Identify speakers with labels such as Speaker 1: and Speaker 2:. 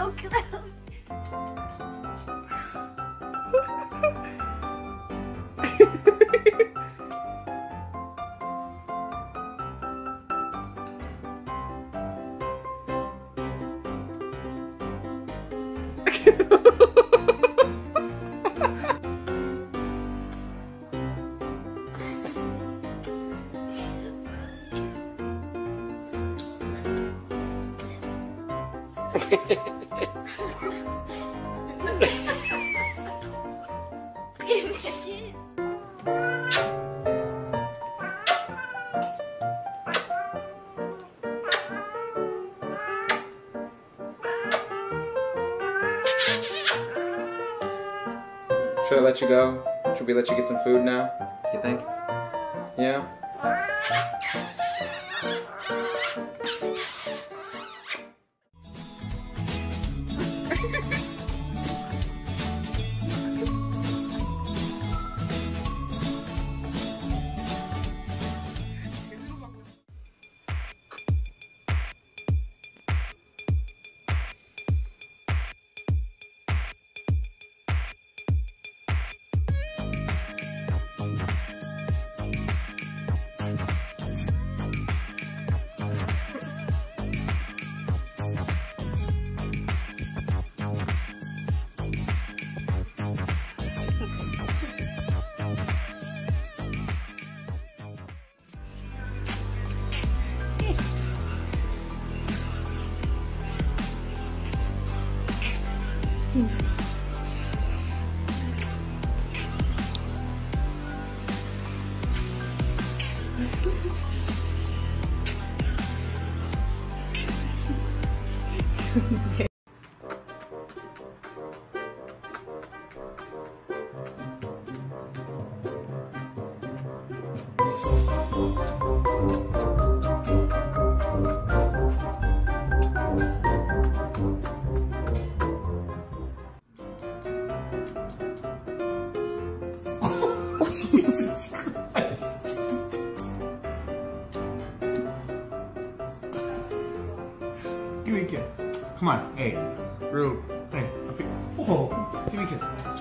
Speaker 1: so close. Give me a kiss.
Speaker 2: Should I let you go? Should we let you get some food now? You think? Yeah?
Speaker 3: Jesus Christ. Give me a kiss. Come on, hey, real, hey, I feel- oh, give me a kiss.